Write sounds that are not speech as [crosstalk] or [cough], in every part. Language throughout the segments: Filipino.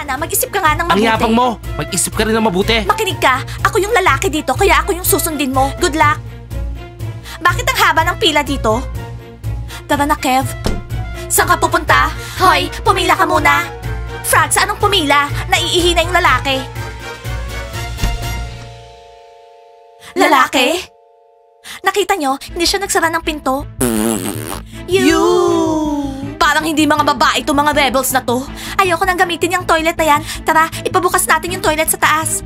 Diana, mag-isip ka nga ng Ang mabuti. yabang mo. Mag-isip ka rin ng mabuti. Makinig ka. Ako yung lalaki dito, kaya ako yung susundin mo. Good luck. Bakit ang haba ng pila dito? Tara na, Kev. Saan ka pupunta? Hoy, pumila ka muna. Frags, anong pumila? Naiihi na yung lalaki. Lalaki? Nakita nyo, hindi siya nagsara ng pinto. You! Parang hindi mga babae to mga rebels na to. Ayoko nang gamitin yung toilet na yan. Tara, ipabukas natin yung toilet sa taas.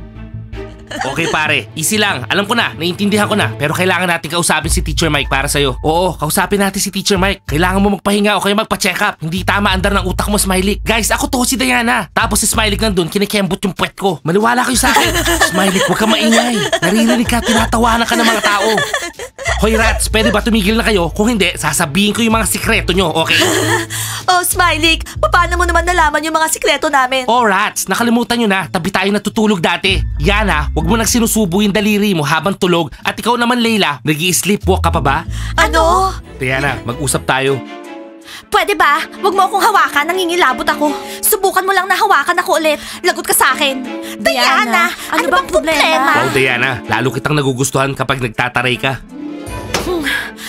Okay pare, easy lang. Alam ko na, naiintindihan ko na. Pero kailangan natin kausapin si Teacher Mike para sa'yo. Oo, kausapin natin si Teacher Mike. Kailangan mo magpahinga o kaya magpa-check up. Hindi tama andar ng utak mo, Smiley. Guys, ako to si Diana. Tapos si Smiley nandun, kinikembot yung puwet ko. Maniwala kayo sa akin. [laughs] Smiley, huwag ka maingay. Naririnig ka, tinatawanan ka ng mga tao. Hoy rats, pwede ba tumigil na kayo? Kung hindi, sasabihin ko yung mga sikreto nyo, okay? [laughs] Oh, Smiley, paano mo naman nalaman yung mga sikreto namin? Oh rats, nakalimutan nyo na, tabi tayo natutulog dati. Yana, wag mo nang sinusubo yung daliri mo habang tulog. At ikaw naman, Layla, nag sleepwalk ka pa ba? Ano? Diana, mag-usap tayo. Pwede ba? Huwag mo akong hawakan, nangingilabot ako. Subukan mo lang na hawakan ako ulit. Lagot ka sa akin. Diana, ano, bang problema? Wow, Diana, lalo kitang nagugustuhan kapag nagtataray ka.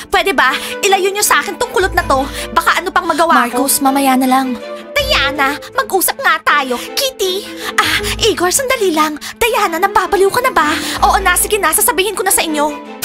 Pwede ba? Ilayo niyo sa akin tong kulot na to. Baka ano pang magawa Marcos, mamaya na lang. Diana, mag-usap nga tayo. Kitty! Ah, Igor, sandali lang. Diana, nababaliw ka na ba? Oo na, sige na, sasabihin ko na sa inyo.